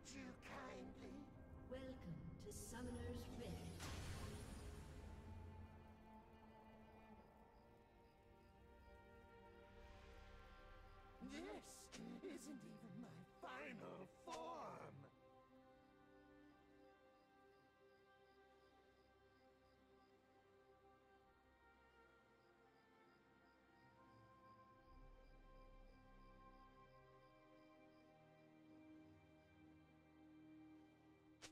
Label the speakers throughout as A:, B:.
A: Would you kindly?
B: Welcome to Summoner's Rift.
A: This isn't even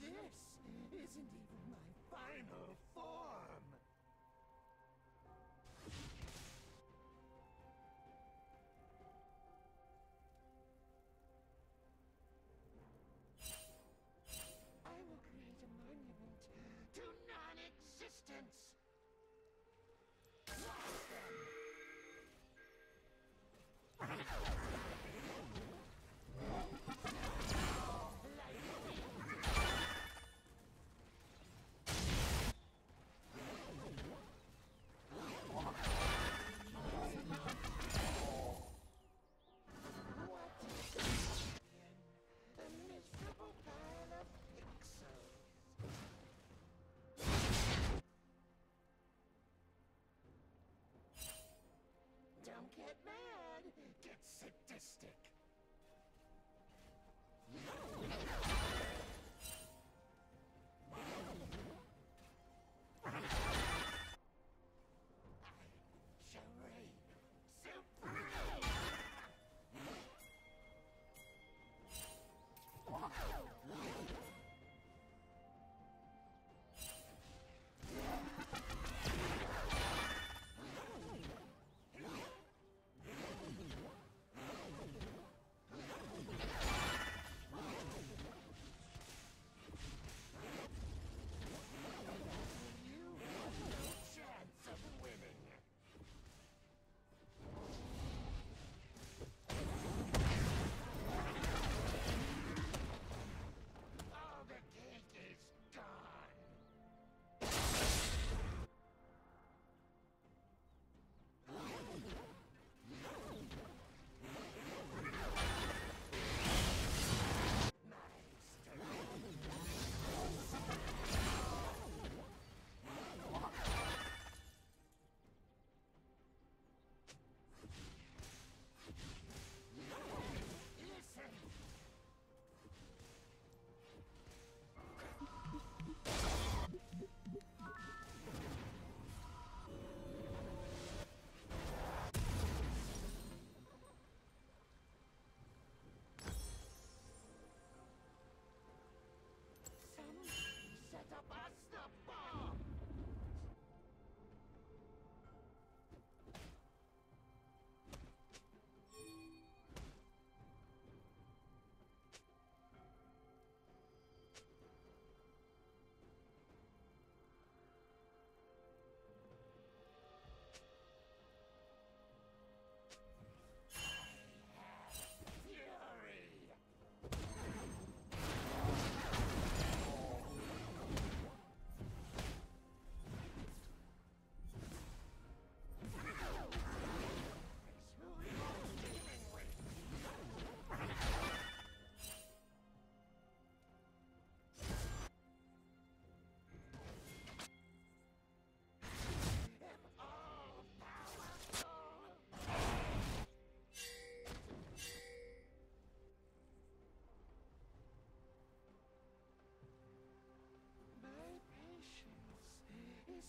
A: This isn't even sadistic.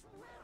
A: Is wearing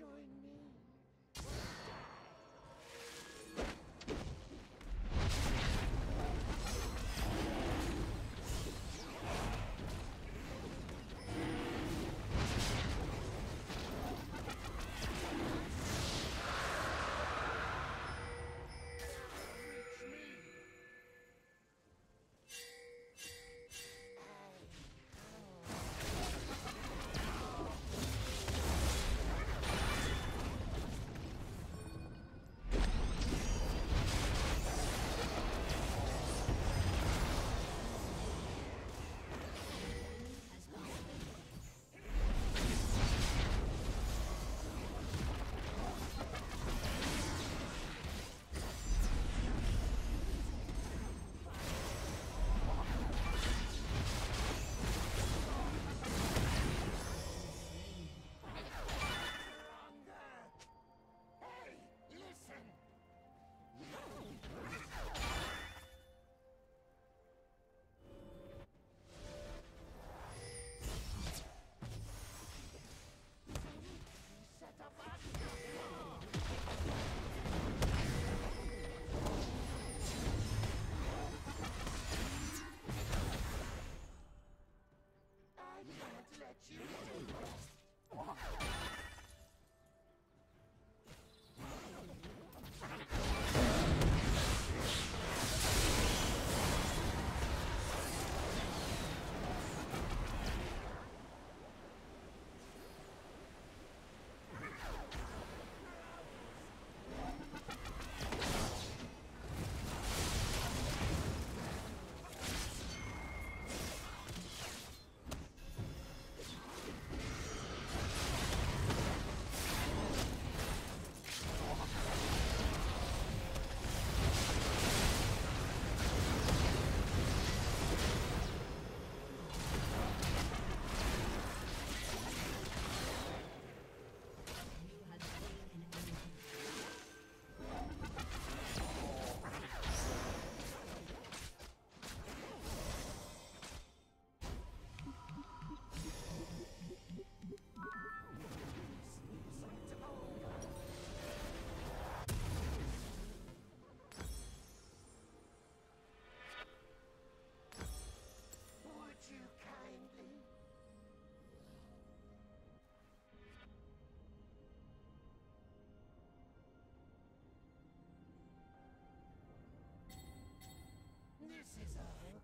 A: join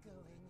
A: going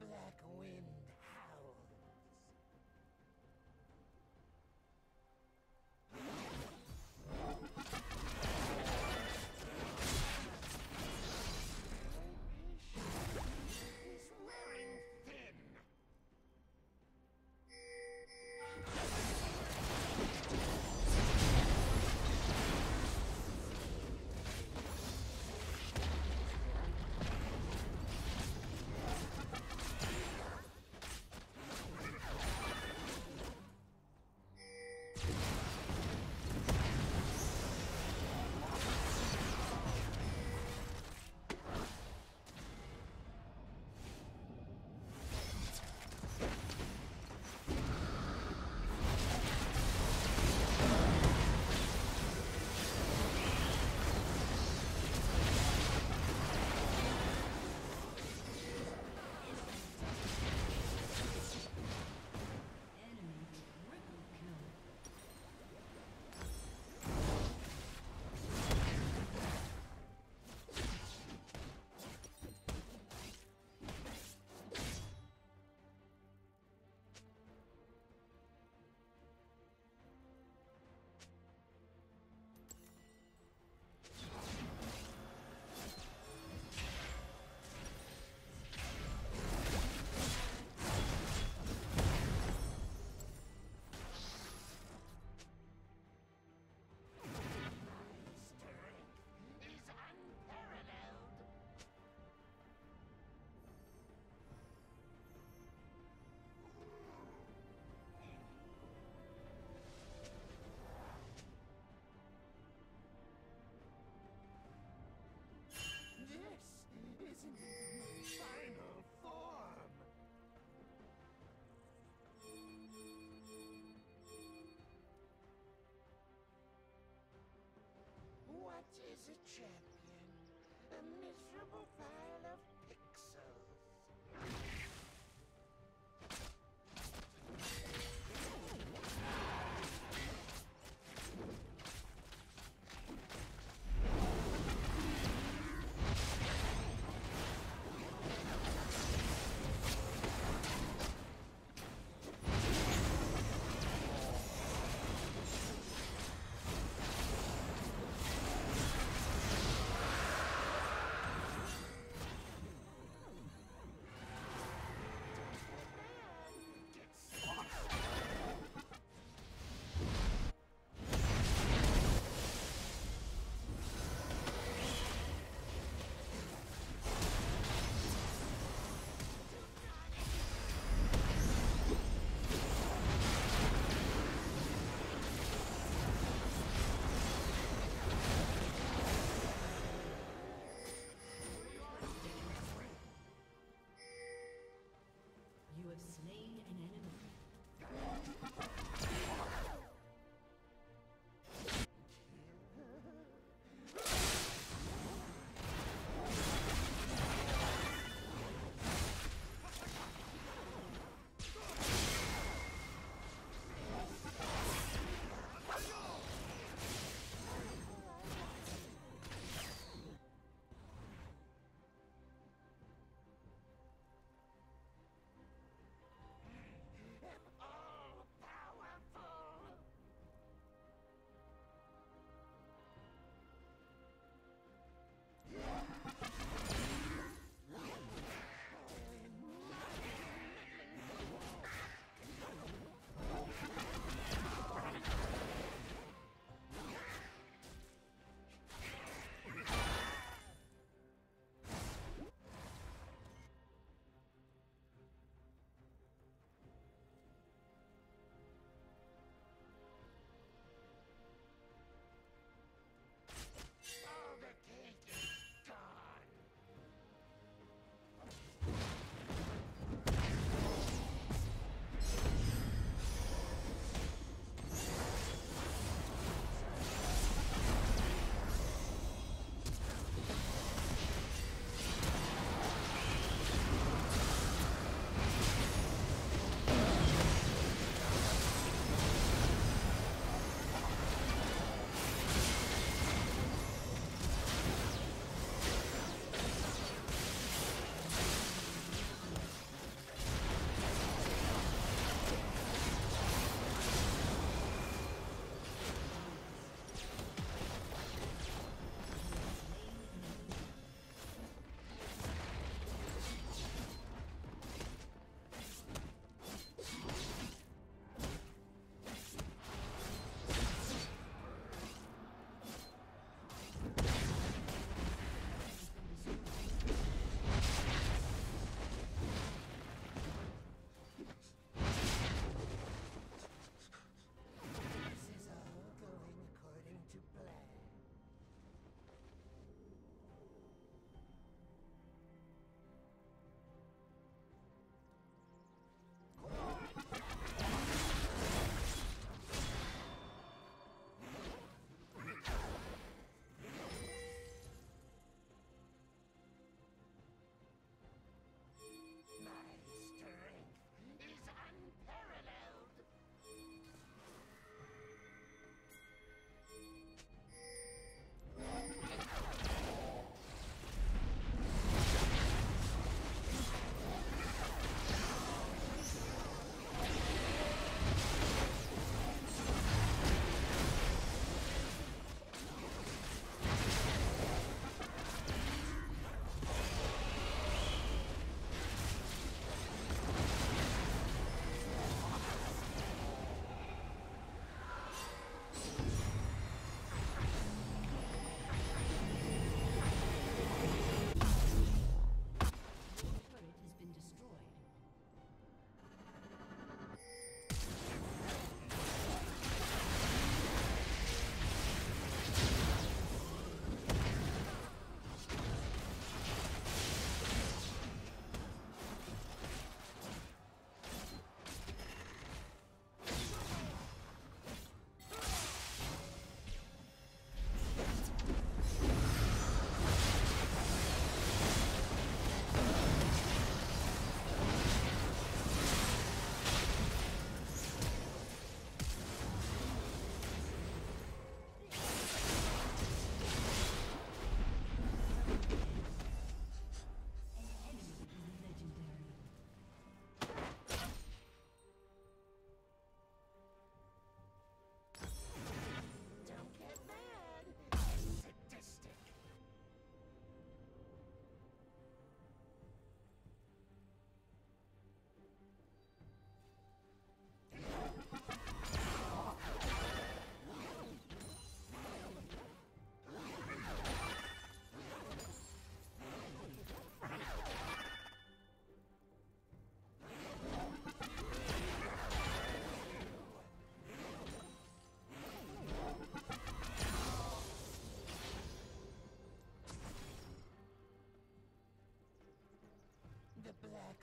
A: black black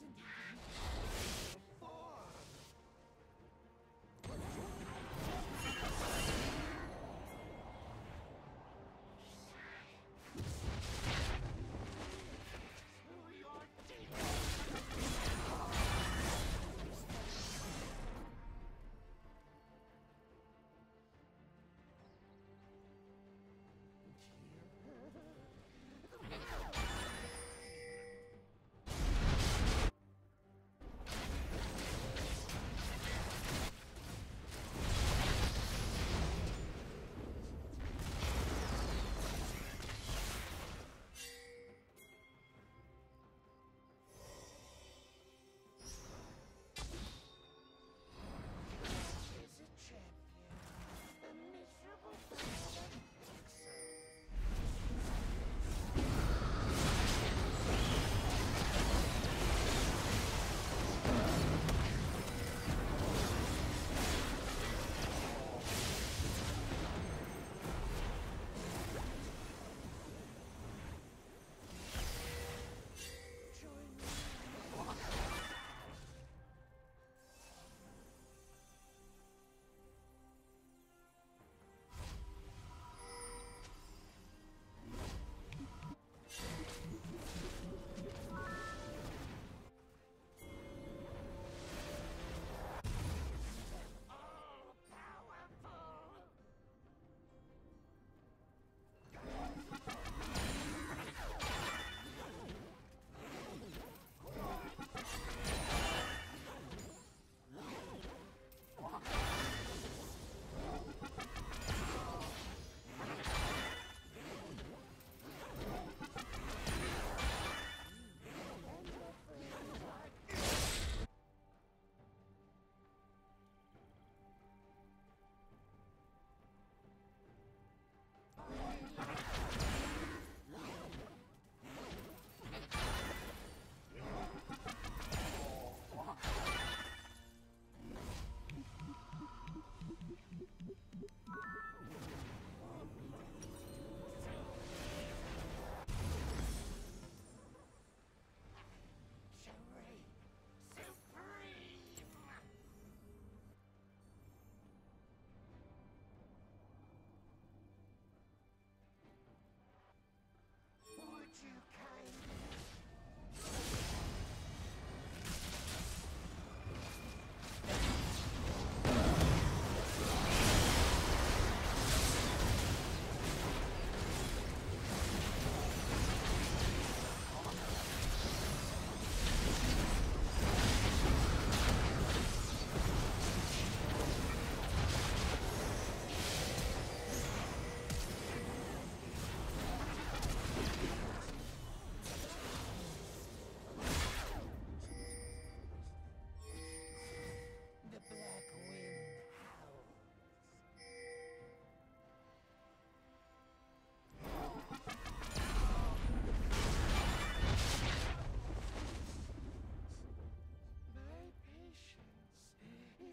A: Listen to me.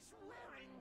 B: Swearing.